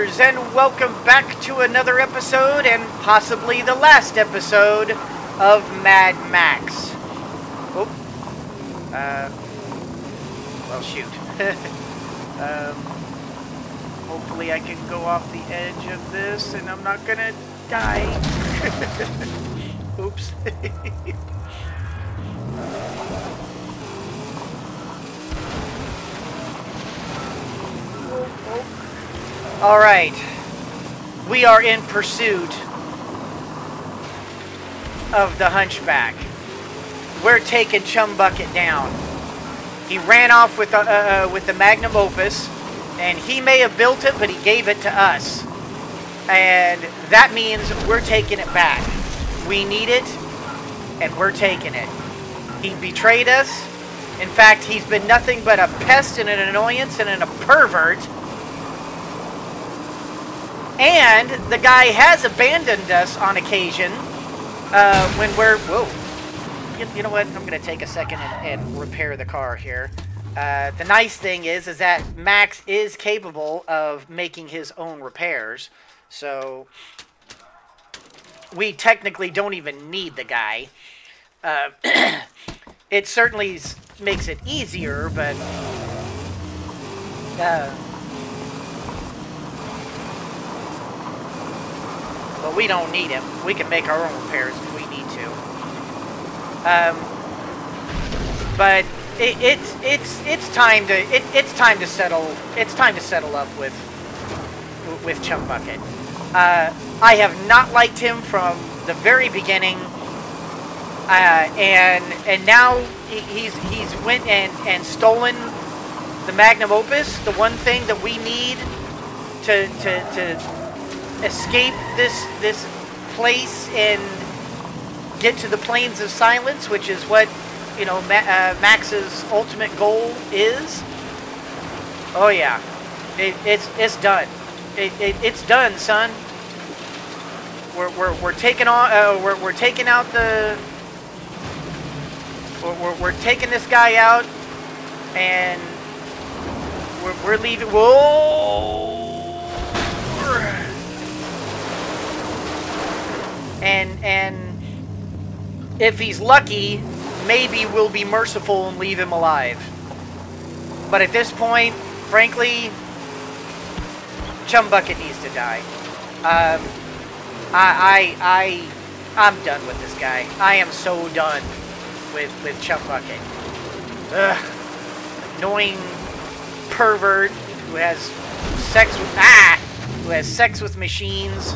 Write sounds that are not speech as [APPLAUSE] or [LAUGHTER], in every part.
and welcome back to another episode, and possibly the last episode of Mad Max. Oh, uh, well, shoot. [LAUGHS] um, hopefully, I can go off the edge of this, and I'm not gonna die. [LAUGHS] Oops. [LAUGHS] All right. We are in pursuit of the hunchback. We're taking Chumbucket down. He ran off with, uh, uh, with the magnum opus, and he may have built it, but he gave it to us. And that means we're taking it back. We need it, and we're taking it. He betrayed us. In fact, he's been nothing but a pest and an annoyance and a pervert. And the guy has abandoned us on occasion uh, when we're... Whoa. You, you, know what? I'm going to take a second and, and, repair the car here. Uh, the nice thing is, is that Max is capable of making his own repairs. So we technically don't even need the guy. Uh, [CLEARS THROAT] it certainly makes it easier, but... Uh, but we don't need him. We can make our own repairs if we need to. Um, but it, it's it's it's time to it, it's time to settle it's time to settle up with with Chumbucket. Uh, I have not liked him from the very beginning, uh, and and now he's he's went and and stolen the magnum opus, the one thing that we need to to to escape this this place and get to the plains of silence, which is what you know Ma uh, Max's ultimate goal is. Oh yeah, it, it's it's done. It, it, it's done, son. We're we're we're taking on uh, we're we're taking out the we're, we're, we're taking this guy out and we're, we're leaving. Whoa. And and if he's lucky, maybe we'll be merciful and leave him alive. But at this point, frankly, Chumbucket needs to die. Um, I, I, I, I'm done with this guy. I am so done with with Chumbucket. Ugh, annoying pervert who has sex with ah, who has sex with machines.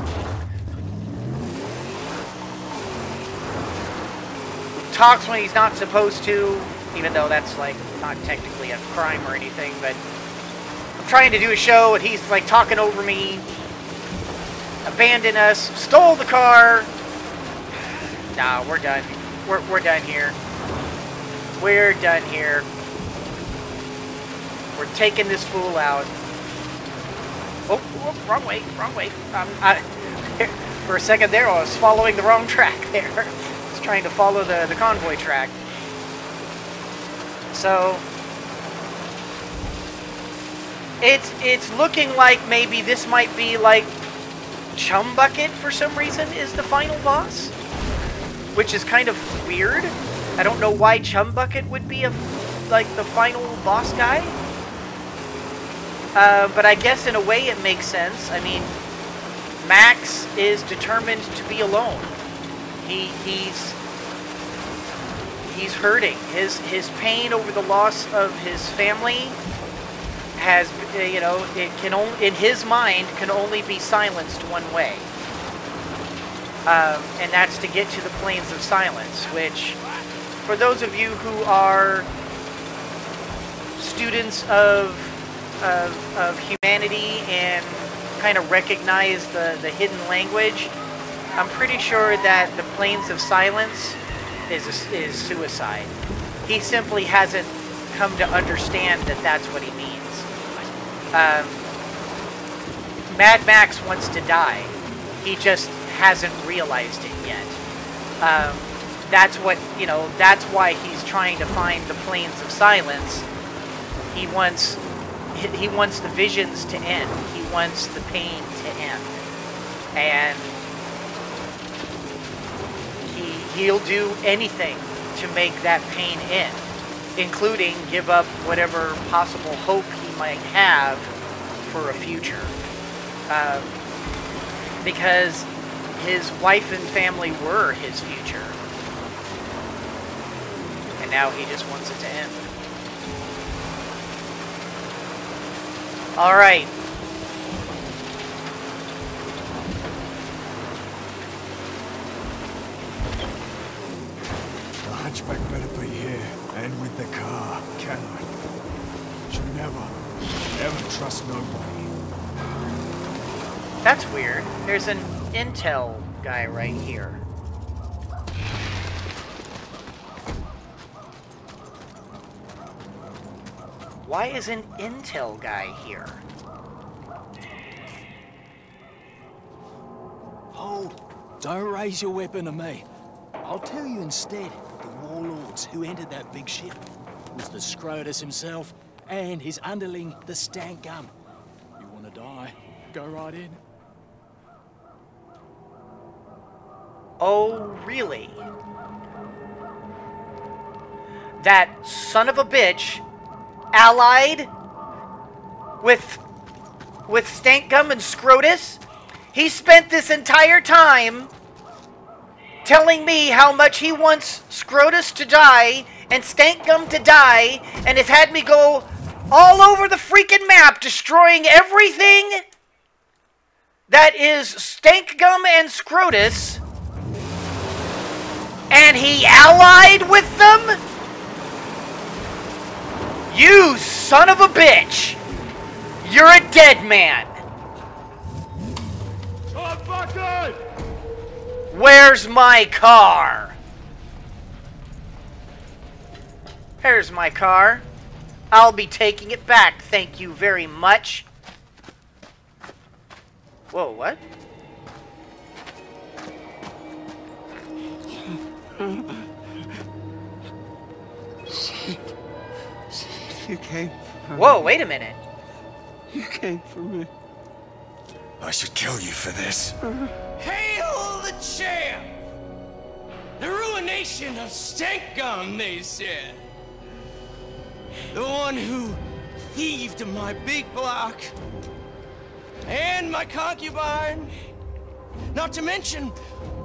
Talks when he's not supposed to, even though that's like not technically a crime or anything, but I'm trying to do a show and he's like talking over me, abandoned us, stole the car. Nah, we're done. We're, we're done here. We're done here. We're taking this fool out. Oh, oh wrong way, wrong way. Um, I, [LAUGHS] for a second there, I was following the wrong track there [LAUGHS] trying to follow the, the convoy track. So it's it's looking like maybe this might be like Chumbucket for some reason is the final boss, which is kind of weird. I don't know why Chumbucket would be a like the final boss guy. Uh, but I guess in a way it makes sense. I mean, Max is determined to be alone. He he's he's hurting. His his pain over the loss of his family has you know it can only in his mind can only be silenced one way, um, and that's to get to the plains of silence. Which, for those of you who are students of of, of humanity and kind of recognize the, the hidden language, I'm pretty sure that the plains of silence is, is suicide. He simply hasn't come to understand that that's what he means. Um, Mad Max wants to die. He just hasn't realized it yet. Um, that's what, you know, that's why he's trying to find the plains of silence. He wants he wants the visions to end. He wants the pain to end. And he he'll do anything to make that pain end, including give up whatever possible hope he might have for a future. Um, because his wife and family were his future. And now he just wants it to end. All right. The hunchback better be here, and with the car. Cannot. Should never, never trust nobody. That's weird. There's an intel guy right here. Why is an intel guy here? Hold! don't raise your weapon to me. I'll tell you instead, the warlords who entered that big ship was the Scrotus himself and his underling, the Stank Gum. You wanna die? Go right in. Oh, really? That son of a bitch allied with with Stankgum and Scrotus? He spent this entire time telling me how much he wants Scrotus to die and Stankgum to die and has had me go all over the freaking map destroying everything that is Stankgum and Scrotus and he allied with them? You son of a bitch! You're a dead man! Where's my car? Here's my car. I'll be taking it back, thank you very much. Whoa, what? [LAUGHS] You came. for Whoa, me. wait a minute. You came for me. I should kill you for this. Hail the champ! The ruination of Stankgum, they said. The one who thieved my big block and my concubine. Not to mention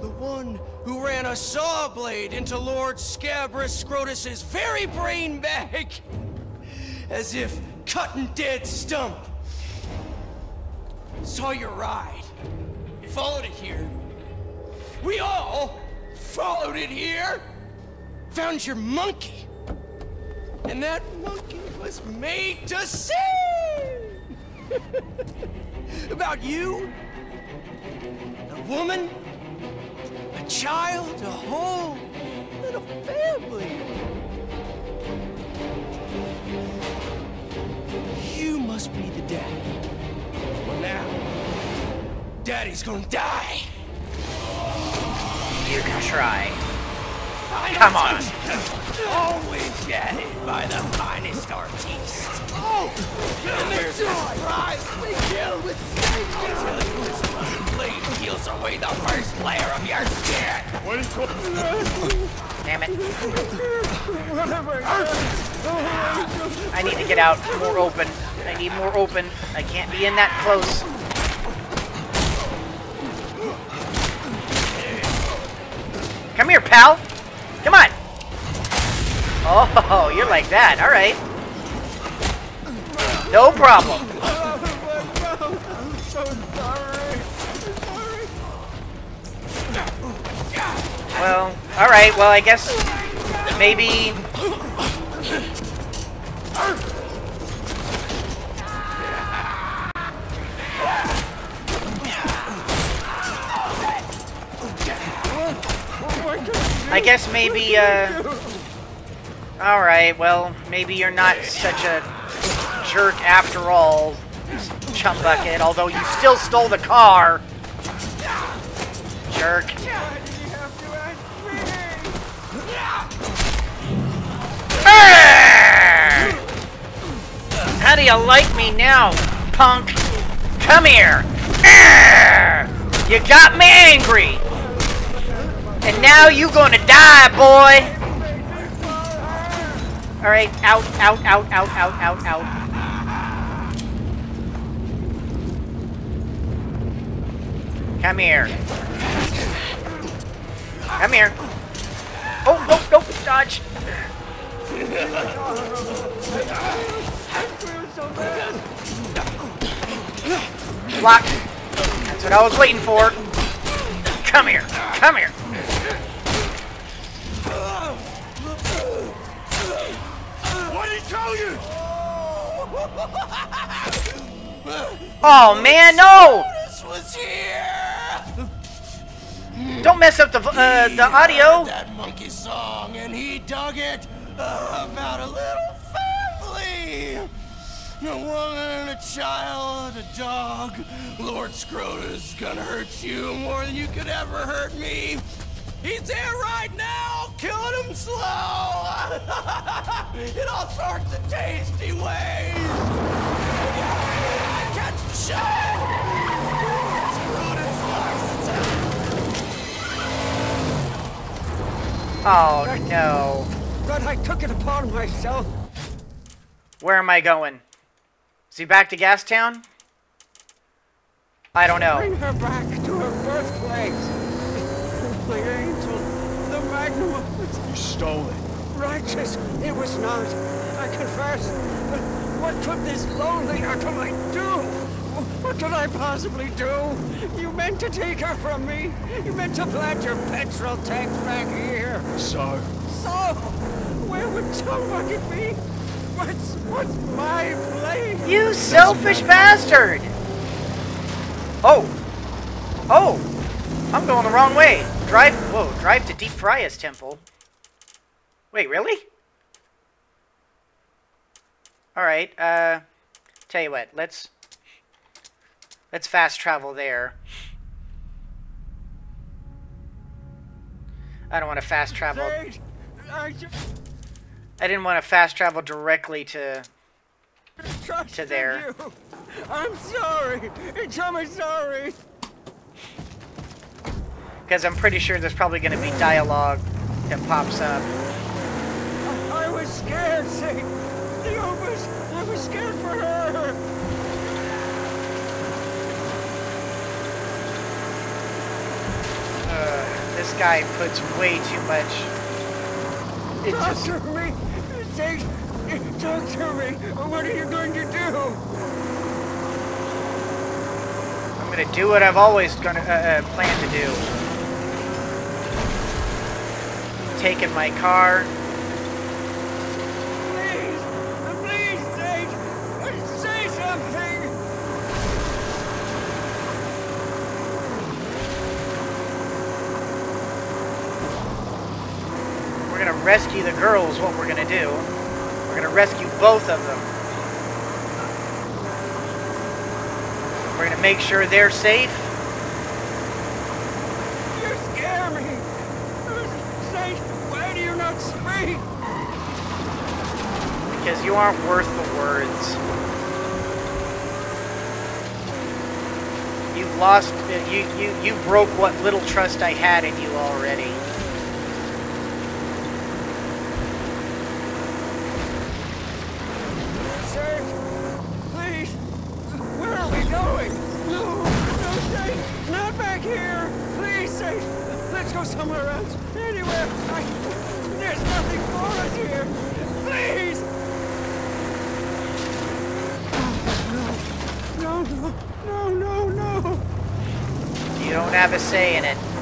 the one who ran a saw blade into Lord Scabrous Scrotus's very brain bag. As if cutting dead stump. Saw your ride. Followed it here. We all followed it here. Found your monkey. And that monkey was made to sing! [LAUGHS] About you, a woman, a child, a and a family. You must be the daddy. Well, now, daddy's gonna die. You can try. I Come on. [LAUGHS] Always guided by the finest artiste. Oh! And there's a surprise we kill with Until this blade peels away the first layer of your skin. Damn it. I need to get out more open. I need more open. I can't be in that close. Come here, pal. Come on. Oh, you're like that. All right. No problem. Well, all right. Well, I guess maybe I guess maybe, uh... Alright, well, maybe you're not such a jerk after all, chum bucket, although you still stole the car. Jerk. How do you like me now, punk? Come here. You got me angry. And now you gonna die, boy. All right, out, out, out, out, out, out, out. Come here. Come here. Oh, no, no, dodge. Block. That's what I was waiting for. Come here. Come here. Tell you? Oh, man, no! Was here. Don't mess up the, uh, the audio. That monkey song, and he dug it uh, about a little family. A woman, a child, a dog. Lord Scrotus gonna hurt you more than you could ever hurt me. He's there right now, killing him slow. [LAUGHS] In all sorts of tasty ways. Catch the likes Oh, no. But I took it upon myself. Where am I going? Is he back to Gastown? I don't know. Bring her back to her birthplace. My angel, the magnum of You stole it. righteous, it was not. I confess. But what could this lonely acolyte do? What could I possibly do? You meant to take her from me. You meant to plant your petrol tank back here. So, So, where would somebody be? What's what's my place? You selfish bastard! Oh! Oh! I'm going the wrong way. Drive, whoa, drive to Deep Friah's Temple. Wait, really? Alright, uh, tell you what, let's, let's fast travel there. I don't want to fast travel. I just I didn't want to fast travel directly to to there. I'm sorry. I'm sorry. Because I'm pretty sure there's probably going to be dialogue that pops up. I was scared, Sage. The Opus, I was scared for her. Uh, this guy puts way too much into... Talk to me. Sage, talk to me. What are you going to do? I'm going to do what I've always gonna uh, uh, planned to do. Taking my car. Please, please, Sage, say something. We're going to rescue the girls, what we're going to do. We're going to rescue both of them. We're going to make sure they're safe. You scare me. Sage, why do you not speak? Because you aren't worth the words. You've lost, you, you, you broke what little trust I had in you already. Sage, please, where are we going? No, no, Sage, not back here. Please, Sage, let's go somewhere else. Anywhere. I, there's nothing for us here. Please. No, no, no, no, no, no. You don't have a say in it.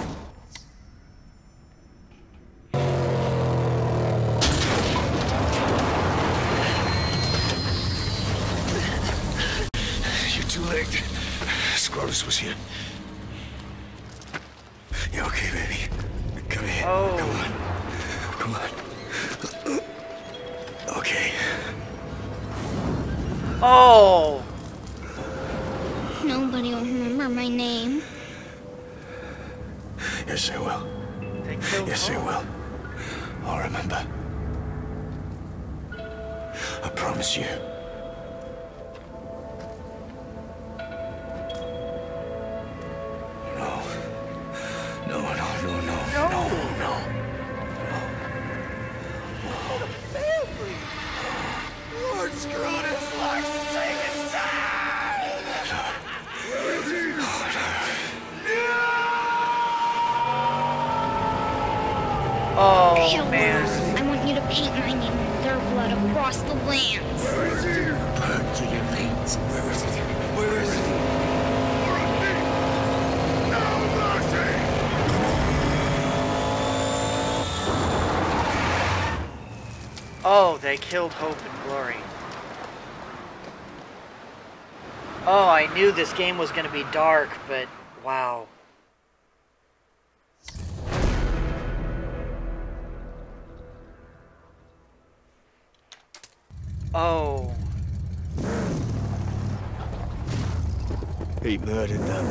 Oh, man. I want you to paint my name in their blood across the lands. Burn through your veins. Where is it? Where is it? Oh, they killed Hope and Glory. Oh, I knew this game was going to be dark, but wow. Oh. He murdered them.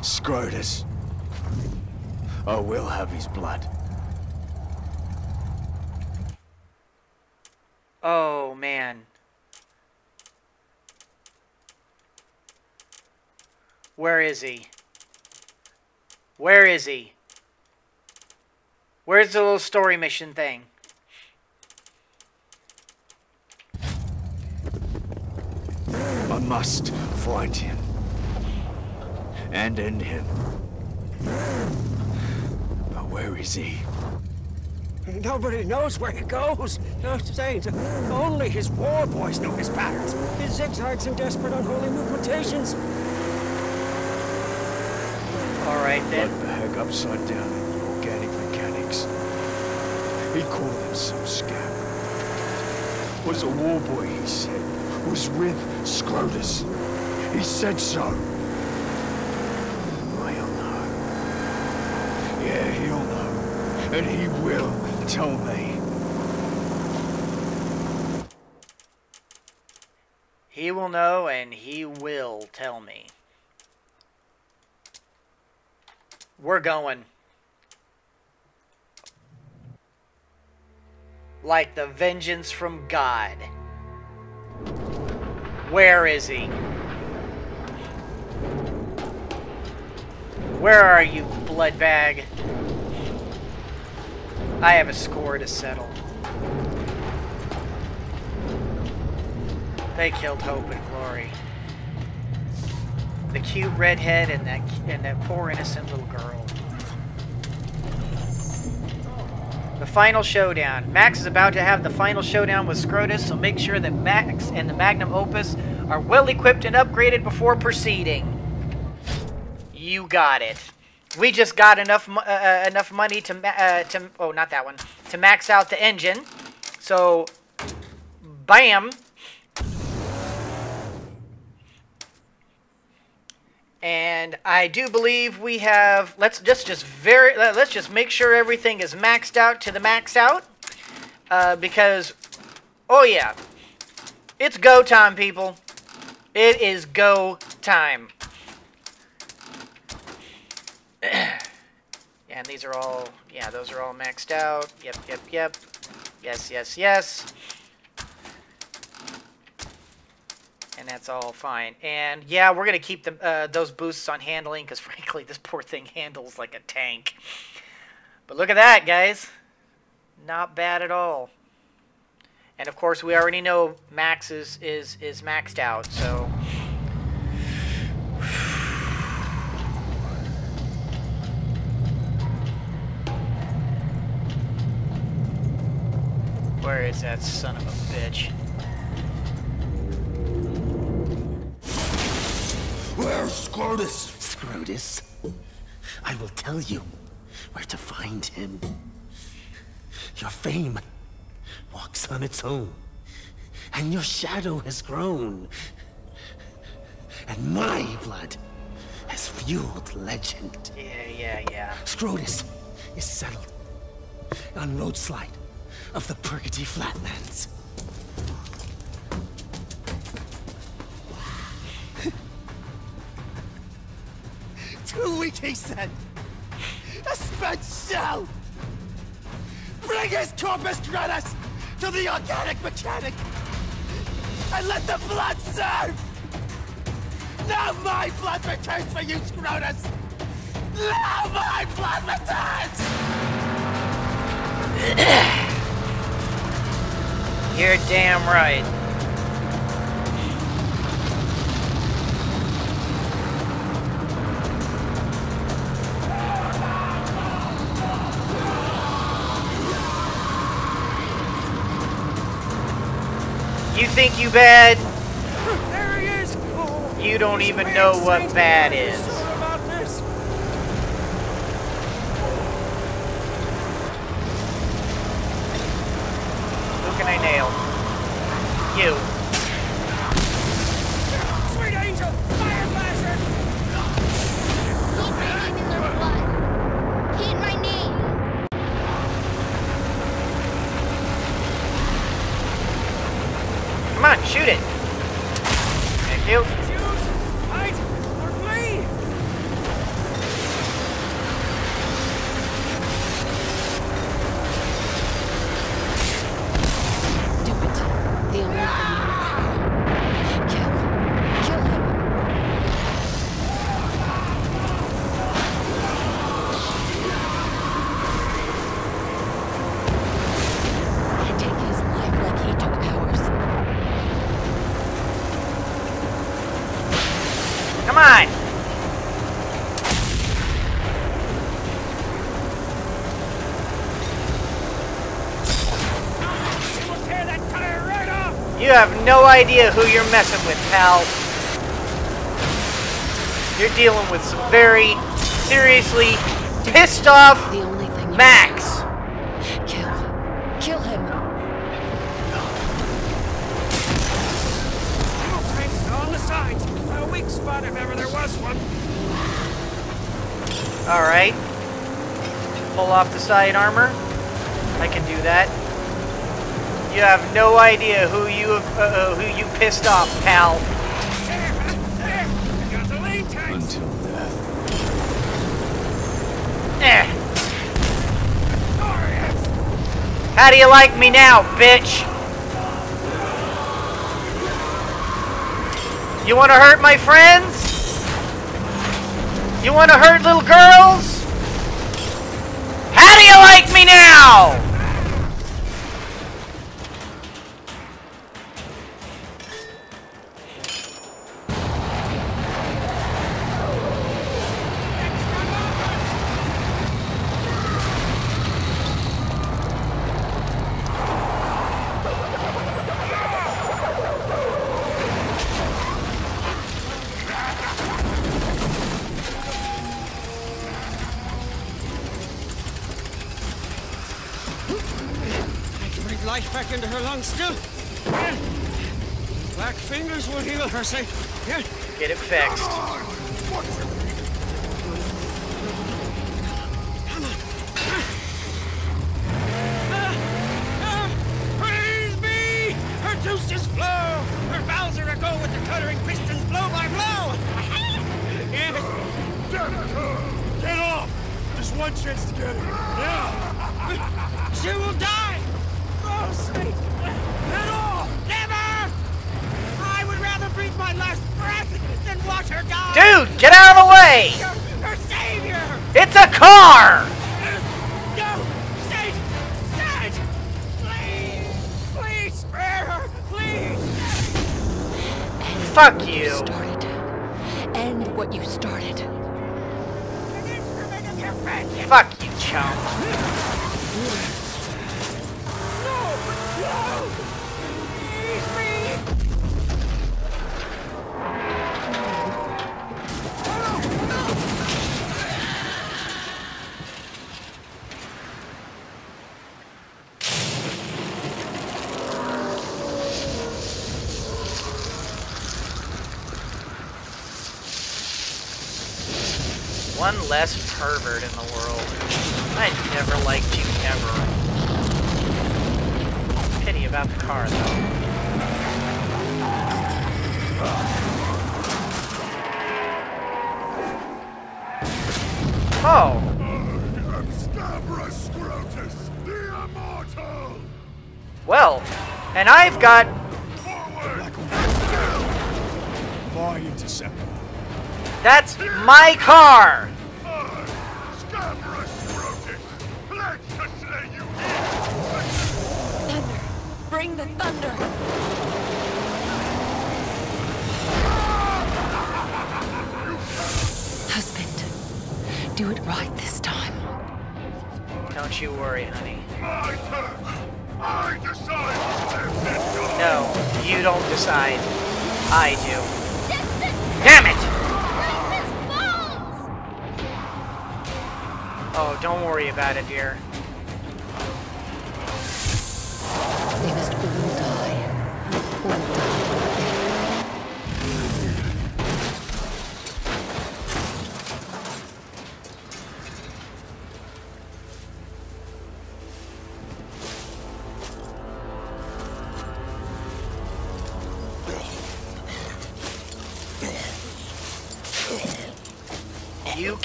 Scrotus. I will have his blood. Oh, man. Where is he? Where is he? Where's the little story mission thing? I must find him. And end him. But where is he? Nobody knows where he goes. No, Saint. Only his war boys know his patterns. His zigzags and desperate unholy movementations. Alright Like then. the heck upside down in the organic mechanics. He called him some scab. Was a war boy, he said. Was with Scrotus. He said so. He'll know. Yeah, he'll know. And he will tell me. He will know and he will tell me. We're going. Like the vengeance from God. Where is he? Where are you, blood bag? I have a score to settle. They killed Hope and Glory. The cute redhead and that and that poor innocent little girl. The final showdown. Max is about to have the final showdown with Scrotus, so make sure that Max and the Magnum Opus are well equipped and upgraded before proceeding. You got it. We just got enough uh, uh, enough money to uh, to oh not that one to max out the engine. So, bam. And I do believe we have. Let's just just very. Let's just make sure everything is maxed out to the max out, uh, because, oh yeah, it's go time, people. It is go time. [CLEARS THROAT] and these are all. Yeah, those are all maxed out. Yep, yep, yep. Yes, yes, yes. And that's all fine. And yeah, we're gonna keep the, uh, those boosts on handling because [LAUGHS] frankly, this poor thing handles like a tank. But look at that, guys. Not bad at all. And of course, we already know Max is is is maxed out, so. Where is that son of a bitch? Where's Scrotus? Scrotus, I will tell you where to find him. Your fame walks on its own, and your shadow has grown. And my blood has fueled legend. Yeah, yeah, yeah. Scrotus is settled on roadslide of the Purgatory Flatlands. Two weeks, he said. A spent shell! Bring his corpus gratis to the organic mechanic! And let the blood serve! Now my blood returns for you, Scrotus! Now my blood returns! You're damn right. Think you bad? There he is! You don't even know what bad is. sure about this. Who can I nail? You. Sweet angel! Fire flasher! Keep my name in their blood. Hit my name. Come on, shoot it. Thank you. Shoot! Fight! Or flee! Do it. The only thing you know how. Kill. Kill him. Take his life like he took ours. Come on. It will tear that tire right off! You have no idea who you're messing with, pal. You're dealing with some very seriously pissed off The only thing Max. Kill. Kill him. Ammo cranks on the sides. A weak spot if ever there was one. Alright. Pull off the side armor. I can do that. You have no idea who you uh, uh, who you pissed off, pal. There! There! I got the lane tanks! Until death. Eh. How do you like me now, bitch? You want to hurt my friends? You want to hurt little girls? How do you like me now? Will heal her, say. Yeah. Get it fixed. Ah, praise be! Her juices flow! Her valves are aglow with the cuttering pistons blow by blow! yes. Get off! There's one chance to get her. Now! She will die! Oh, sweet! Let off! Never! I would rather breathe my last breath than watch her die! Dude, get out of the way! Her, her savior! It's a car! No! Sage! Sage! Please! Please spare her! Please! Fuck What you. started. End what you started. An instrument of your friendship! Fuck you, chump. Less pervert in the world. I never liked you ever. Pity about the car, though. Oh, Scabrous Scrotus, the immortal! well, and I've got My interceptor. That's my car! Bring the thunder. Husband. Do it right this time. Don't you worry, honey. My turn! I decide who lives and dies. No, you don't decide. I do. Damn it! Oh, don't worry about it, dear.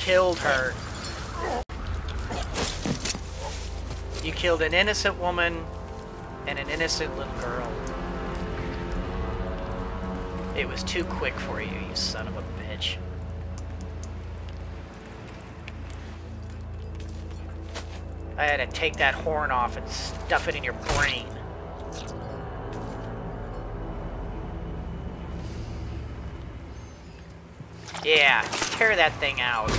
Killed her. You killed an innocent woman and an innocent little girl. It was too quick for you, you son of a bitch. I had to take that horn off and stuff it in your brain. Yeah, tear that thing out.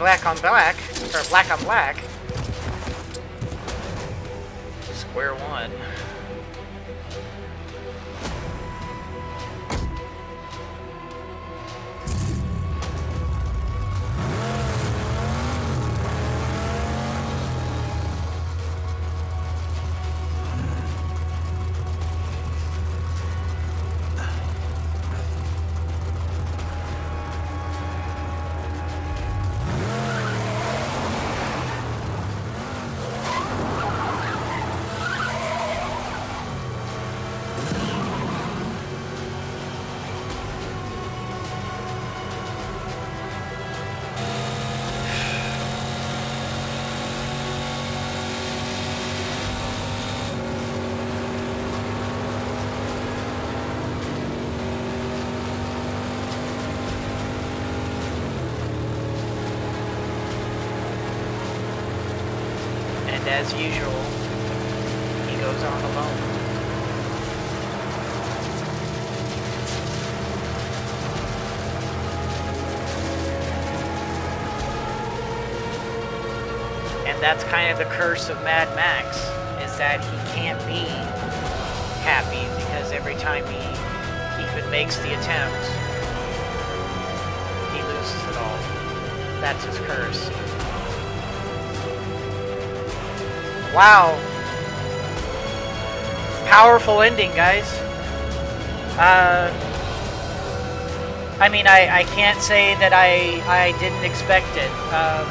Black on black, or black on black. Square one. As usual, he goes on alone. And that's kind of the curse of Mad Max, is that he can't be happy because every time he even makes the attempt, he loses it all. That's his curse. Wow. Powerful ending, guys. Uh, I mean, I, I can't say that I I didn't expect it. Um,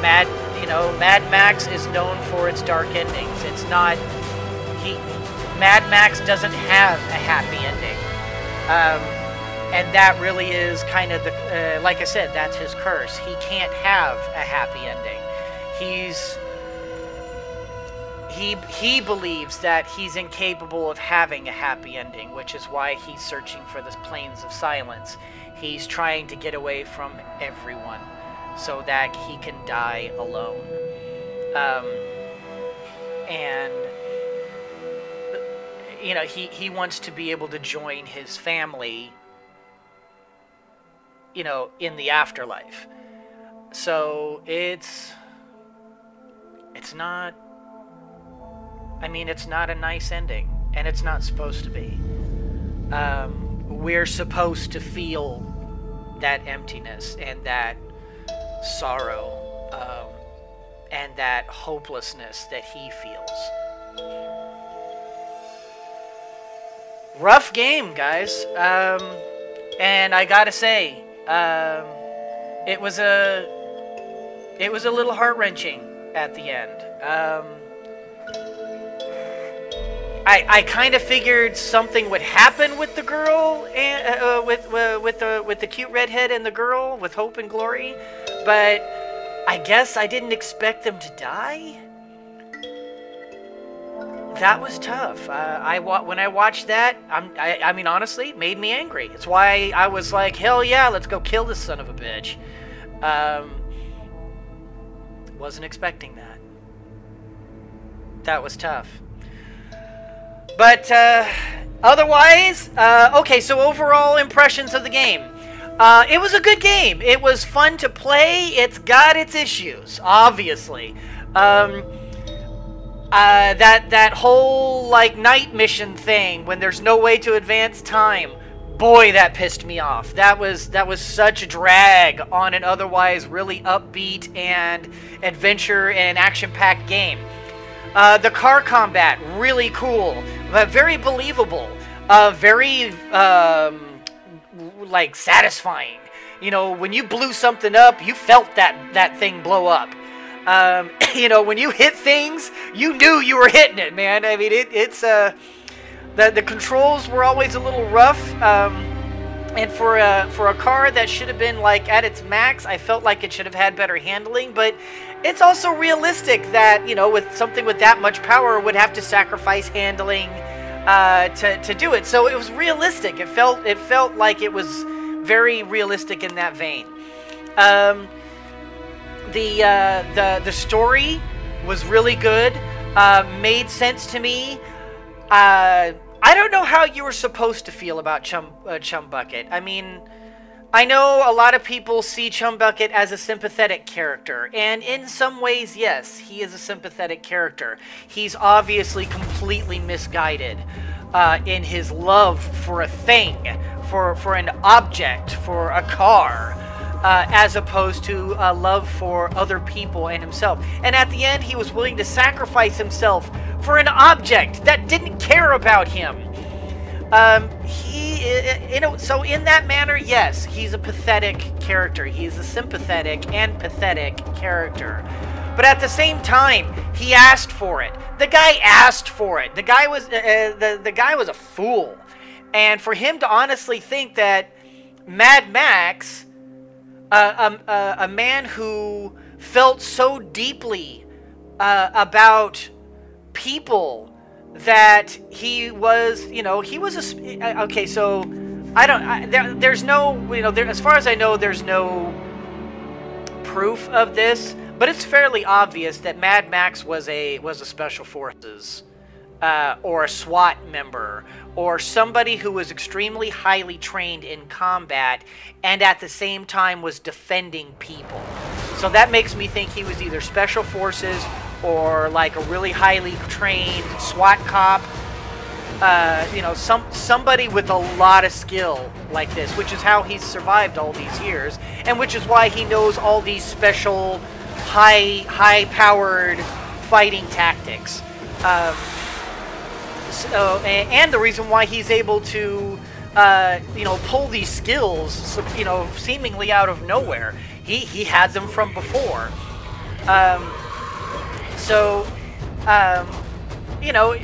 Mad, you know, Mad Max is known for its dark endings. It's not he. Mad Max doesn't have a happy ending, um, and that really is kind of the uh, like I said, that's his curse. He can't have a happy ending. He's he he believes that he's incapable of having a happy ending, which is why he's searching for the plains of silence. He's trying to get away from everyone so that he can die alone. Um, and you know, he he wants to be able to join his family you know, in the afterlife. So it's it's not I mean, it's not a nice ending, and it's not supposed to be. Um, we're supposed to feel that emptiness and that sorrow um, and that hopelessness that he feels. Rough game, guys. Um, and I gotta say, um, it was a it was a little heart wrenching at the end. I, I kind of figured something would happen with the girl and uh, with uh, with the with the cute redhead and the girl with Hope and Glory, but I guess I didn't expect them to die. that was tough. Uh, I when I watched that, I'm, I, I mean, honestly, it made me angry. It's why I was like, hell yeah, let's go kill this son of a bitch. Um, wasn't expecting that. That was tough. But uh, otherwise, uh, okay. So overall impressions of the game. Uh, it was a good game. It was fun to play. It's got its issues, obviously. Um, uh, that that whole like night mission thing when there's no way to advance time. Boy, that pissed me off. That was that was such a drag on an otherwise really upbeat and adventure and action-packed game. Uh, the car combat really cool, but very believable. Uh, very um, like satisfying. You know, when you blew something up, you felt that that thing blow up. Um, [COUGHS] you know, when you hit things, you knew you were hitting it, man. I mean, it, it's uh, the the controls were always a little rough. Um, and for a for a car that should have been like at its max, I felt like it should have had better handling. But it's also realistic that you know, with something with that much power, would have to sacrifice handling uh, to to do it. So it was realistic. It felt it felt like it was very realistic in that vein. Um, the uh, the the story was really good. Uh, made sense to me. Uh, I don't know how you were supposed to feel about Chum uh, Chumbucket. I mean, I know a lot of people see Chumbucket as a sympathetic character, and in some ways, yes, he is a sympathetic character. He's obviously completely misguided uh, in his love for a thing, for for an object, for a car uh, as opposed to a love for other people and himself. And at the end, he was willing to sacrifice himself for an object that didn't care about him. Um, he, you know, so in that manner, yes, he's a pathetic character. He's a sympathetic and pathetic character. But at the same time, he asked for it. The guy asked for it. The guy was uh, uh the the guy was a fool, and for him to honestly think that Mad Max a, a, a man who felt so deeply uh, about people that he was, you know, he was a. Okay, so I don't. I, there, there's no, you know, there, as far as I know, there's no proof of this, but it's fairly obvious that Mad Max was a was a special forces uh, or a SWAT member or somebody who was extremely highly trained in combat and at the same time was defending people. So that makes me think he was either special forces or like a really highly trained SWAT cop. Uh, you know, some somebody with a lot of skill like this, which is how he's survived all these years, and which is why he knows all these special, high high-powered fighting tactics. Um, so, and the reason why he's able to, uh, you know, pull these skills, you know, seemingly out of nowhere. He he had them from before. Um, so, um, you know,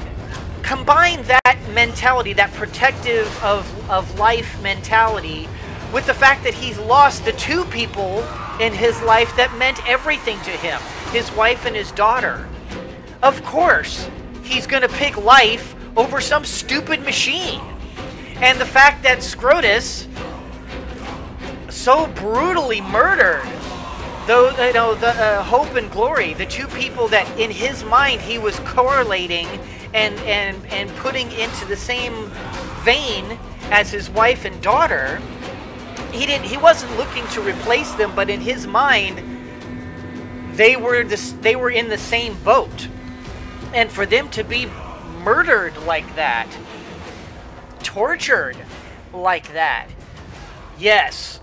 combine that mentality, that protective of of life mentality, with the fact that he's lost the two people in his life that meant everything to him, his wife and his daughter. Of course, he's going to pick life over some stupid machine. And the fact that Scrotus so brutally murdered though you know the uh, hope and glory the two people that in his mind he was correlating and and and putting into the same vein as his wife and daughter he didn't he wasn't looking to replace them but in his mind they were this they were in the same boat and for them to be murdered like that, tortured like that. Yes,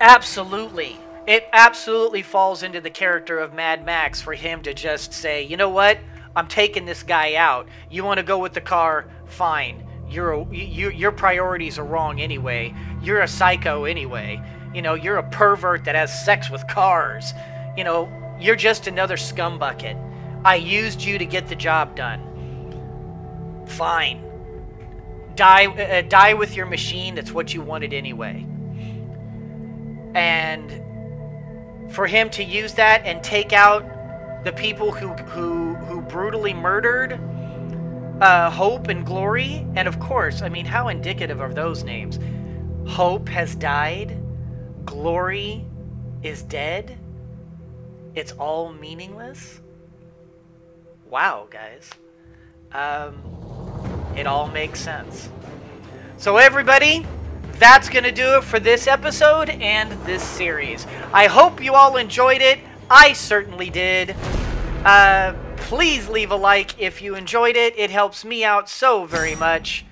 absolutely. It absolutely falls into the character of Mad Max for him to just say, you know what? I'm taking this guy out. You want to go with the car? Fine. You're a, you, your priorities are wrong anyway. You're a psycho anyway. You know, you're a pervert that has sex with cars. You know, you're just another scumbucket. I used you to get the job done. Fine. Die, uh, uh, die with your machine. That's what you wanted anyway. And for him to use that and take out the people who who who brutally murdered uh, Hope and Glory, and of course, I mean, how indicative are those names? Hope has died. Glory is dead. It's all meaningless. Wow, guys. Um, it all makes sense. So, everybody, that's going to do it for this episode and this series. I hope you all enjoyed it. I certainly did. Uh, please leave a like if you enjoyed it. It helps me out so very much.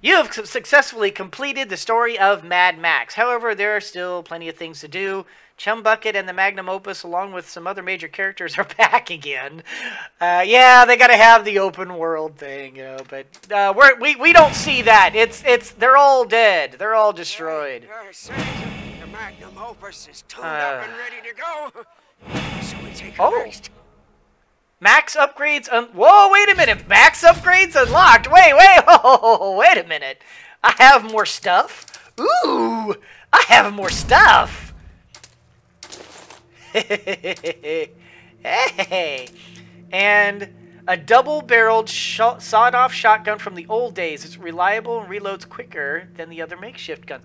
You have successfully completed the story of Mad Max. However, there are still plenty of things to do. Chumbucket and the Magnum Opus, along with some other major characters, [LAUGHS] are back again. Uh, yeah, they got to have the open world thing, you know. But uh, we're, we we don't see that. It's it's they're all dead. They're all destroyed. The Magnum Opus is tuned Uh. up and ready to go. [LAUGHS] So we take Oh. Max upgrades. Whoa, wait a minute. Max upgrades unlocked. Wait, wait. [LAUGHS] Oh, wait a minute. I have more stuff. Ooh, I have more stuff. Hey, and a double-barreled sawed-off shotgun from the old days. It's reliable and reloads quicker than the other makeshift guns.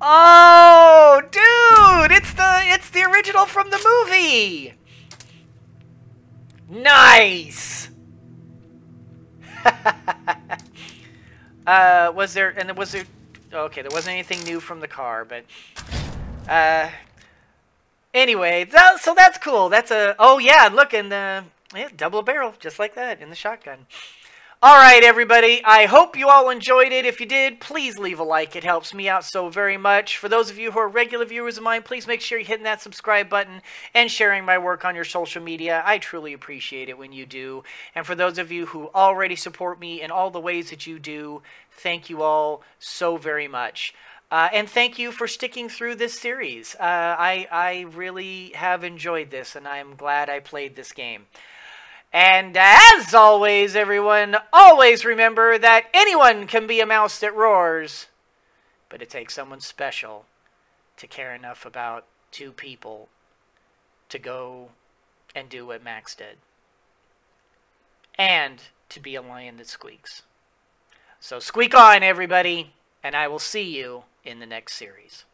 Oh, dude! It's the it's the original from the movie. Nice. [LAUGHS] uh, was there and was there? Okay, there wasn't anything new from the car, but uh, anyway, that, so that's cool. That's a oh yeah, look in the yeah, double barrel just like that in the shotgun. All right, everybody. I hope you all enjoyed it. If you did, please leave a like. It helps me out so very much. For those of you who are regular viewers of mine, please make sure you're hitting that subscribe button and sharing my work on your social media. I truly appreciate it when you do. And for those of you who already support me in all the ways that you do, thank you all so very much. Uh, and thank you for sticking through this series. Uh, I, I really have enjoyed this, and I'm glad I played this game. And as always, everyone, always remember that anyone can be a mouse that roars, but it takes someone special to care enough about two people to go and do what Max did. And to be a lion that squeaks. So squeak on, everybody, and I will see you in the next series.